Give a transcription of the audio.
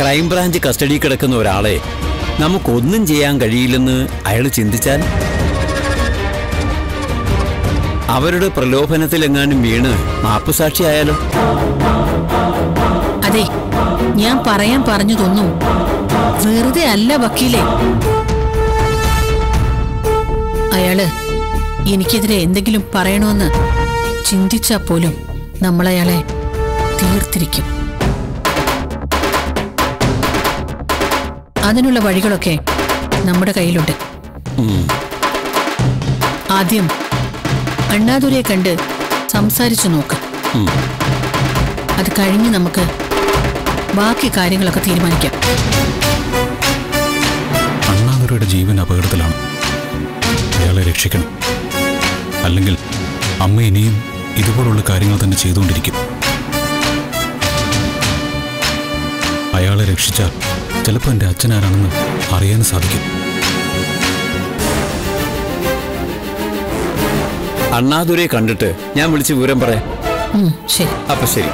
Crime branch custody കിടക്കുന്ന ഒരാളെ നമുക്കൊന്നും ചെയ്യാൻ കഴിയില്ലെന്ന് അയാൾ ചിന്തിച്ചാൽ? അവരുടെ പ്രലോഭനത്തിലെങ്ങാനും വീണ് മാപ്പുസാക്ഷിയായാലോ? അതെ ഞാൻ പറയാൻ പറഞ്ഞതൊന്നും വെറുതെ അല്ല വക്കീലെ. അയാൾ എനിക്കെതിരെ എന്തെങ്കിലും പറയണമെന്ന് ചിന്തിച്ചാൽ പോലും നമ്മളയാളെ തീർത്തിരിക്കും. അതിനുള്ള വഴികളൊക്കെ നമ്മുടെ കയ്യിലുണ്ട്. ആദ്യം അണ്ണാദുരയെ കണ്ട് സംസാരിച്ചു നോക്ക്. അത് കഴിഞ്ഞ് നമുക്ക് ബാക്കി കാര്യങ്ങളൊക്കെ തീരുമാനിക്കാം. അണ്ണാതുരയുടെ ജീവൻ അപകടത്തിലാണ്. അയാളെ രക്ഷിക്കണം. അല്ലെങ്കിൽ അമ്മ ഇനിയും ഇതുപോലുള്ള കാര്യങ്ങൾ തന്നെ ചെയ്തുകൊണ്ടിരിക്കും. അയാളെ രക്ഷിച്ചാൽ ചിലപ്പോൾ എന്റെ അച്ഛനാരാണെന്ന് അറിയാൻ സാധിക്കും. അണ്ണാദുരെ കണ്ടിട്ട് ഞാൻ വിളിച്ച് വിവരം പറയാം. അപ്പൊ ശരി.